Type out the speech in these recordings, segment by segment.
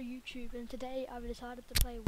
YouTube and today I've decided to play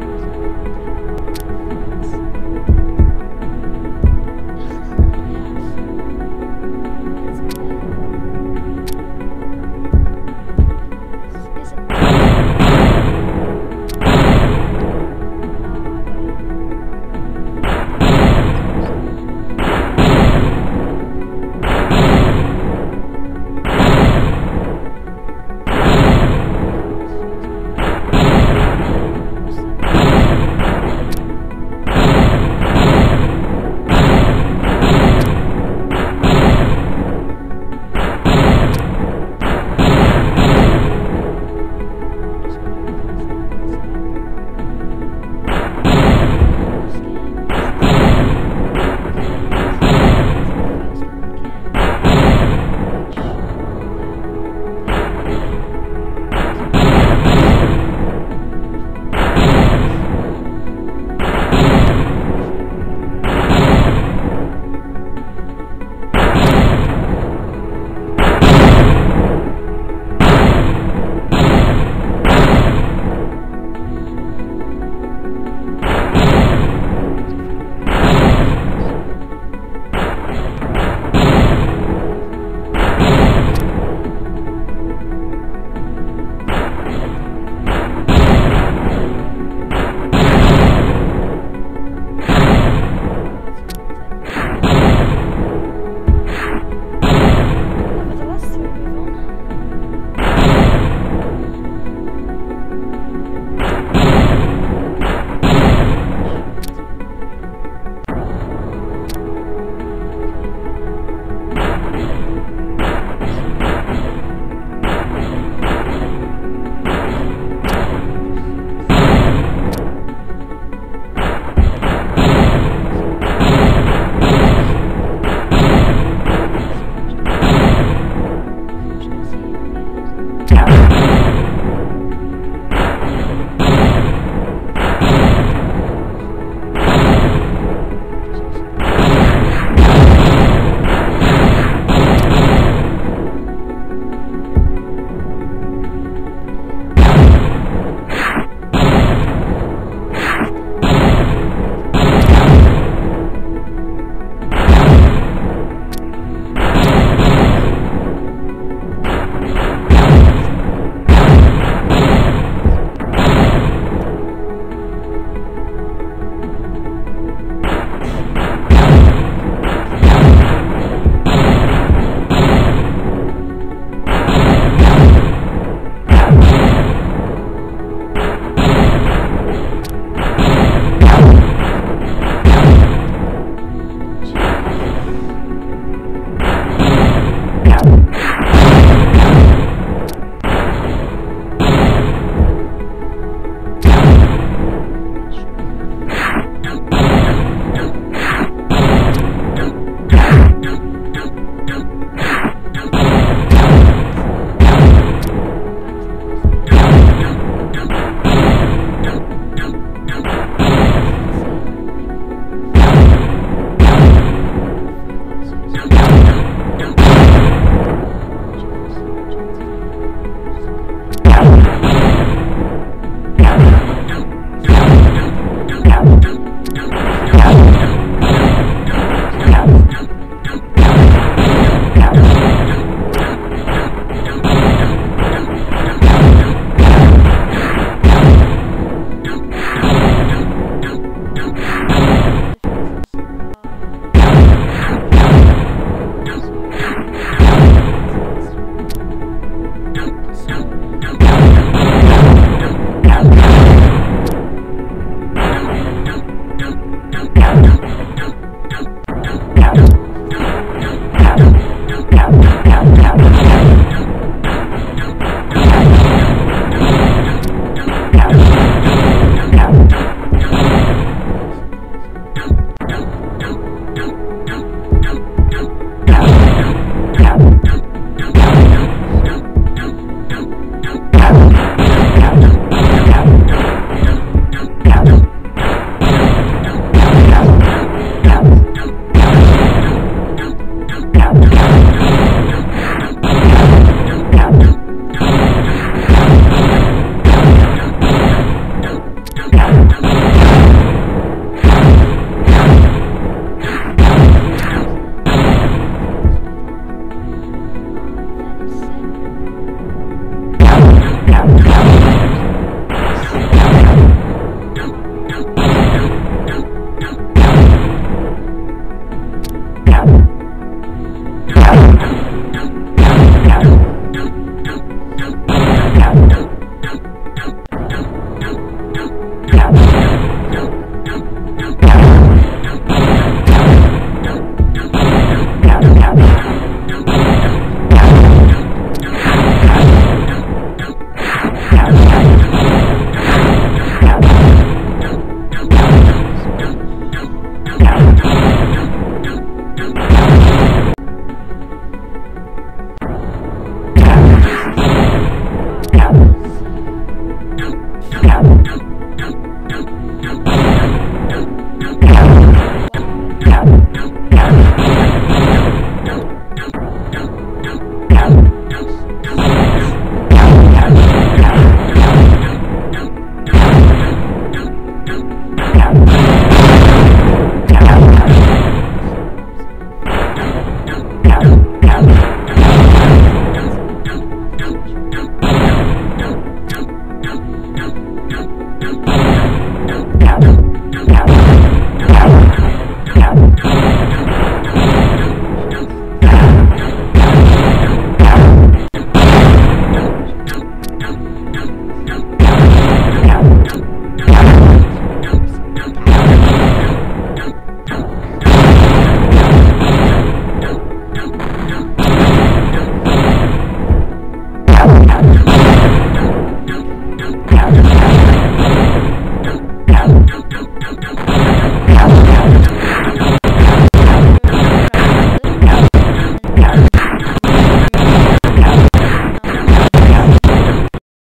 Yeah.